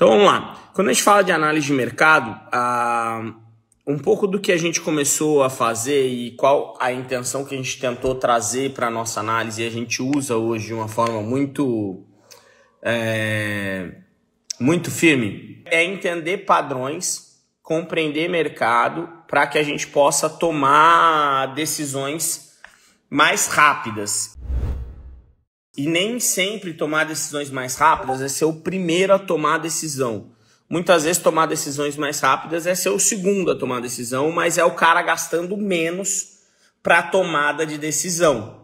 Então vamos lá. Quando a gente fala de análise de mercado, um pouco do que a gente começou a fazer e qual a intenção que a gente tentou trazer para a nossa análise e a gente usa hoje de uma forma muito, é, muito firme é entender padrões, compreender mercado para que a gente possa tomar decisões mais rápidas. E nem sempre tomar decisões mais rápidas é ser o primeiro a tomar a decisão. Muitas vezes tomar decisões mais rápidas é ser o segundo a tomar a decisão, mas é o cara gastando menos para tomada de decisão,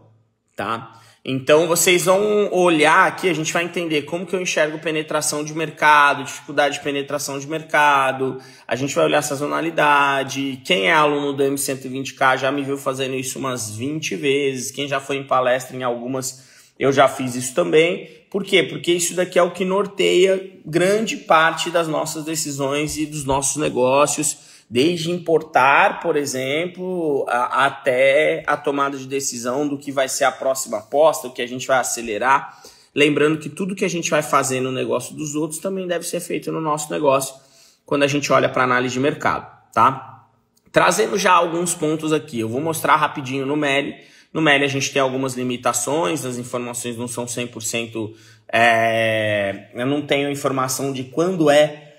tá? Então vocês vão olhar aqui, a gente vai entender como que eu enxergo penetração de mercado, dificuldade de penetração de mercado, a gente vai olhar sazonalidade, quem é aluno do M120K já me viu fazendo isso umas 20 vezes, quem já foi em palestra em algumas eu já fiz isso também. Por quê? Porque isso daqui é o que norteia grande parte das nossas decisões e dos nossos negócios, desde importar, por exemplo, a, até a tomada de decisão do que vai ser a próxima aposta, o que a gente vai acelerar. Lembrando que tudo que a gente vai fazer no negócio dos outros também deve ser feito no nosso negócio quando a gente olha para análise de mercado, tá? Trazendo já alguns pontos aqui, eu vou mostrar rapidinho no Meli no MELI a gente tem algumas limitações, as informações não são 100%, é, eu não tenho informação de quando é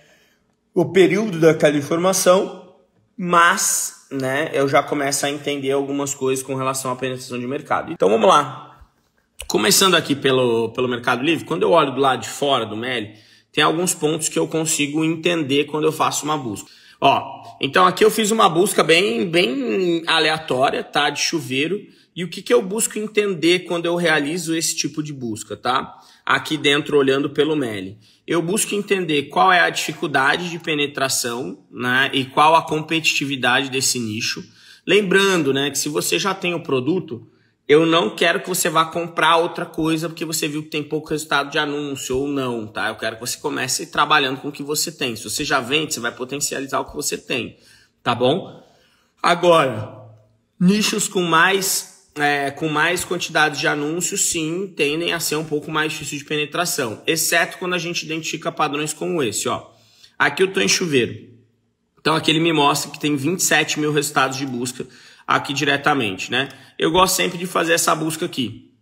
o período daquela informação, mas né, eu já começo a entender algumas coisas com relação à penetração de mercado. Então vamos lá. Começando aqui pelo, pelo Mercado Livre, quando eu olho do lado de fora do MELI, tem alguns pontos que eu consigo entender quando eu faço uma busca. Ó, então aqui eu fiz uma busca bem, bem aleatória, tá? De chuveiro. E o que, que eu busco entender quando eu realizo esse tipo de busca, tá? Aqui dentro, olhando pelo MELI. Eu busco entender qual é a dificuldade de penetração né, e qual a competitividade desse nicho. Lembrando né, que se você já tem o produto, eu não quero que você vá comprar outra coisa porque você viu que tem pouco resultado de anúncio ou não, tá? Eu quero que você comece trabalhando com o que você tem. Se você já vende, você vai potencializar o que você tem, tá bom? Agora, nichos com mais é, com mais quantidade de anúncios, sim, tendem a ser um pouco mais difícil de penetração, exceto quando a gente identifica padrões como esse, ó. Aqui eu estou em chuveiro. Então aqui ele me mostra que tem 27 mil resultados de busca aqui diretamente, né? Eu gosto sempre de fazer essa busca aqui.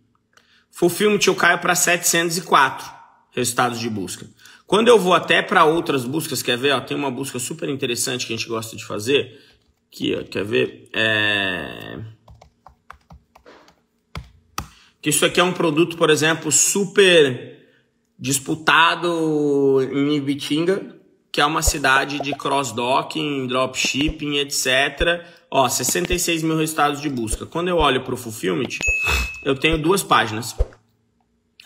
Fulfillment eu caio para 704 resultados de busca. Quando eu vou até para outras buscas, quer ver? Ó, tem uma busca super interessante que a gente gosta de fazer. Aqui, ó, quer ver? É que isso aqui é um produto, por exemplo, super disputado em Ibitinga, que é uma cidade de cross-docking, dropshipping, etc. Ó, 66 mil resultados de busca. Quando eu olho para o Fulfillment, eu tenho duas páginas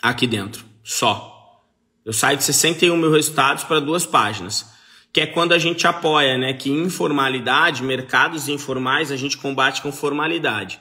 aqui dentro, só. Eu saio de 61 mil resultados para duas páginas. Que é quando a gente apoia, né? Que informalidade, mercados informais, a gente combate com formalidade.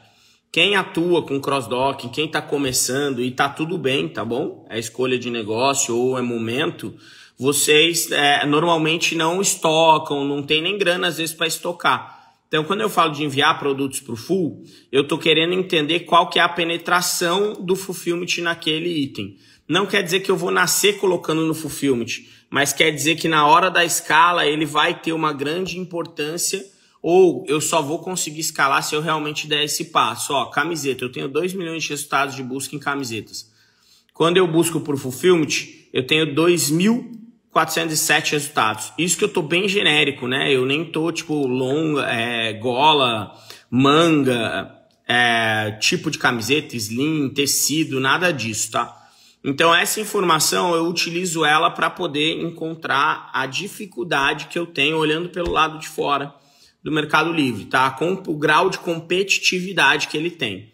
Quem atua com cross-docking, quem está começando e tá tudo bem, tá bom? É escolha de negócio ou é momento, vocês é, normalmente não estocam, não tem nem grana às vezes para estocar. Então, quando eu falo de enviar produtos para o full, eu estou querendo entender qual que é a penetração do fulfillment naquele item. Não quer dizer que eu vou nascer colocando no fulfillment, mas quer dizer que na hora da escala ele vai ter uma grande importância ou eu só vou conseguir escalar se eu realmente der esse passo. Ó, camiseta, eu tenho 2 milhões de resultados de busca em camisetas. Quando eu busco por fulfillment, eu tenho 2.407 resultados. Isso que eu tô bem genérico, né? Eu nem tô tipo longa, é, gola, manga, é, tipo de camiseta, slim, tecido, nada disso, tá? Então essa informação eu utilizo ela para poder encontrar a dificuldade que eu tenho olhando pelo lado de fora do Mercado Livre, tá? Com o grau de competitividade que ele tem.